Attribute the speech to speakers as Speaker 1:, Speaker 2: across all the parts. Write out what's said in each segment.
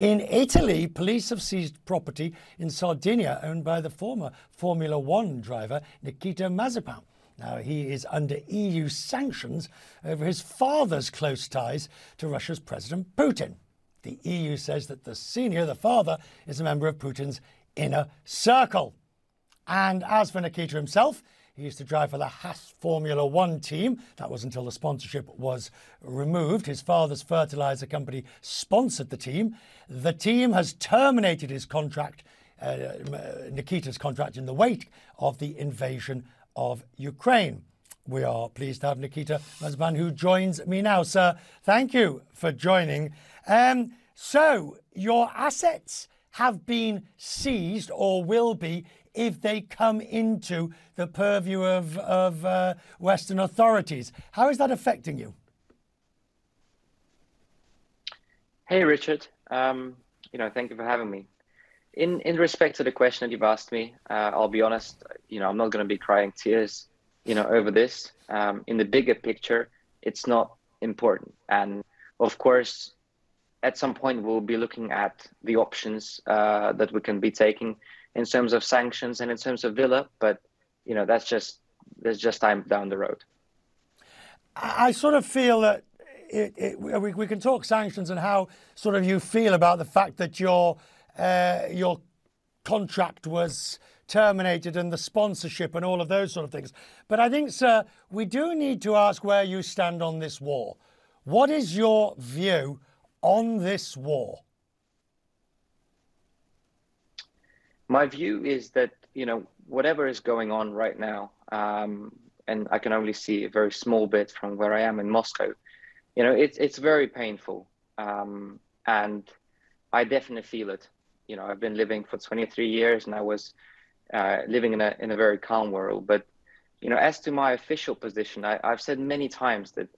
Speaker 1: In Italy, police have seized property in Sardinia owned by the former Formula One driver Nikita Mazepin. Now, he is under EU sanctions over his father's close ties to Russia's President Putin. The EU says that the senior, the father, is a member of Putin's inner circle. And as for Nikita himself, he used to drive for the Haas Formula One team. That was until the sponsorship was removed. His father's fertilizer company sponsored the team. The team has terminated his contract, uh, Nikita's contract, in the wake of the invasion of Ukraine. We are pleased to have Nikita Mazepin, who joins me now. Sir, thank you for joining. Um, so, your assets have been seized or will be if they come into the purview of, of uh, Western authorities. How is that affecting you?
Speaker 2: Hey, Richard. Um, you know, thank you for having me. In in respect to the question that you've asked me, uh, I'll be honest. You know, I'm not going to be crying tears. You know, over this. Um, in the bigger picture, it's not important. And of course, at some point, we'll be looking at the options uh, that we can be taking in terms of sanctions and in terms of Villa, but you know that's just that's just time down the road.
Speaker 1: I sort of feel that it, it, we, we can talk sanctions and how sort of you feel about the fact that your uh, your contract was terminated and the sponsorship and all of those sort of things. But I think, sir, we do need to ask where you stand on this war. What is your view on this war?
Speaker 2: My view is that you know whatever is going on right now, um, and I can only see a very small bit from where I am in Moscow. You know, it's it's very painful, um, and I definitely feel it. You know, I've been living for 23 years, and I was uh, living in a in a very calm world. But you know, as to my official position, I, I've said many times that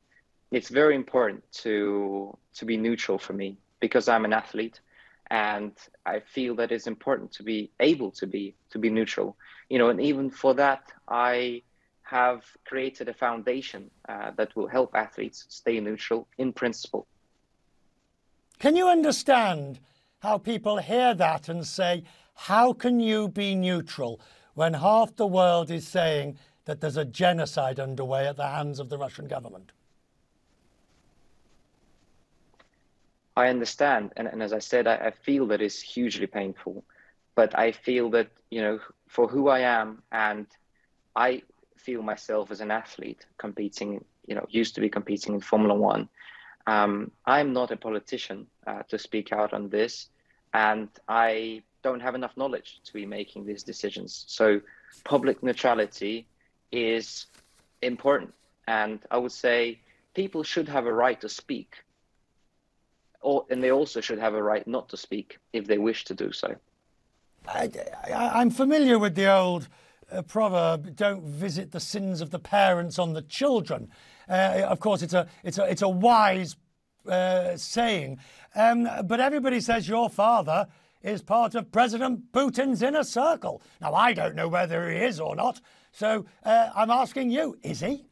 Speaker 2: it's very important to to be neutral for me because I'm an athlete and I feel that it's important to be able to be to be neutral. You know, and even for that, I have created a foundation uh, that will help athletes stay neutral in principle.
Speaker 1: Can you understand how people hear that and say, "How can you be neutral?" when half the world is saying that there's a genocide underway at the hands of the Russian government?
Speaker 2: I understand, and, and as I said, I, I feel that it's hugely painful, but I feel that you know for who I am, and I feel myself as an athlete competing. You know, used to be competing in Formula One. Um, I'm not a politician uh, to speak out on this, and I don't have enough knowledge to be making these decisions. So, public neutrality is important, and I would say people should have a right to speak or, and they also should have a right not to speak if they wish to do so.
Speaker 1: I, am familiar with the old uh, proverb, don't visit the sins of the parents on the children. Uh, of course, it's a, it's a, it's a wise uh, saying. Um, but everybody says your father is part of President Putin's inner circle. Now, I don't know whether he is or not. So uh, I'm asking you, is he?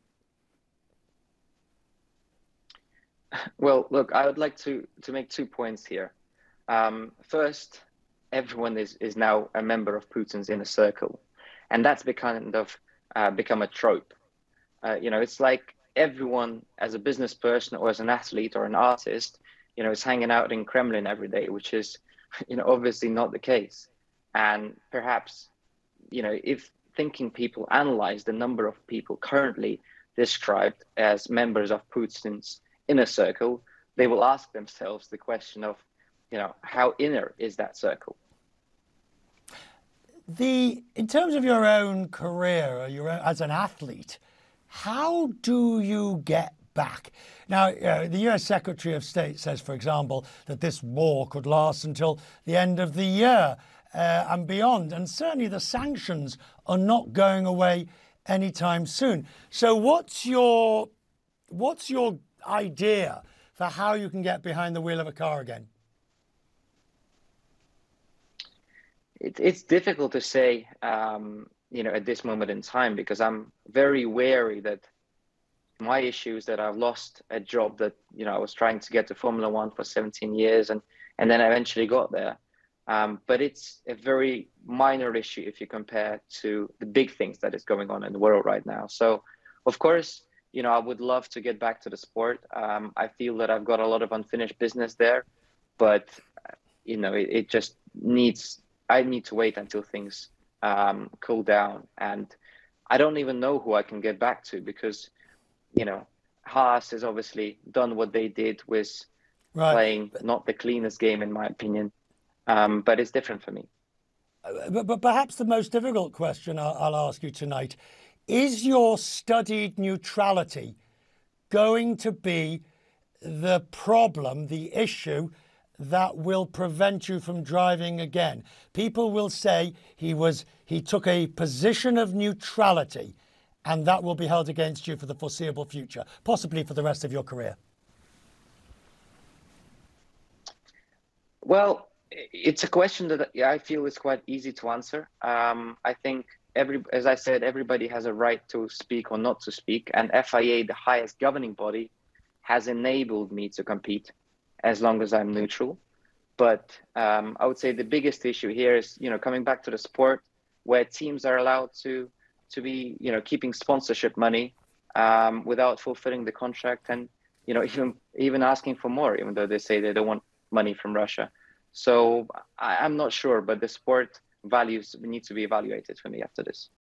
Speaker 2: Well, look, I would like to to make two points here. Um, first, everyone is is now a member of Putin's inner circle, and that's kind of uh, become a trope. Uh, you know, it's like everyone, as a business person or as an athlete or an artist, you know, is hanging out in Kremlin every day, which is, you know, obviously not the case. And perhaps, you know, if thinking people analyze the number of people currently described as members of Putin's inner circle, they will ask themselves the question of, you know, how inner is that circle?
Speaker 1: The in terms of your own career, your own, as an athlete, how do you get back? Now, the U.S. Secretary of State says, for example, that this war could last until the end of the year uh, and beyond, and certainly the sanctions are not going away anytime soon. So, what's your what's your idea for how you can get behind the wheel of a car again?
Speaker 2: It, it's difficult to say, um, you know, at this moment in time because I'm very wary that my issue is that I've lost a job that you know I was trying to get to Formula One for 17 years, and and then I eventually got there. Um, but it's a very minor issue if you compare to the big things that is going on in the world right now. So, of course, you know I would love to get back to the sport. Um, I feel that I've got a lot of unfinished business there, but you know it, it just needs. I need to wait until things um, cool down, and I don't even know who I can get back to because you know, Haas has obviously done what they did with right. playing not the cleanest game, in my opinion. Um, but it's different for me.
Speaker 1: Uh, but, but, perhaps the most difficult question I'll, I'll ask you tonight is your studied neutrality going to be the problem, the issue that will prevent you from driving again? People will say he was he took a position of neutrality and that will be held against you for the foreseeable future, possibly for the rest of your career?
Speaker 2: Well, it's a question that I feel is quite easy to answer. Um, I think every, as I said, everybody has a right to speak or not to speak, and FIA, the highest governing body, has enabled me to compete as long as I'm neutral. But um, I would say the biggest issue here is, you know, coming back to the sport, where teams are allowed to to be you know keeping sponsorship money um, without fulfilling the contract and you know even even asking for more even though they say they don't want money from Russia. So I, I'm not sure, but the sport values need to be evaluated for me after this.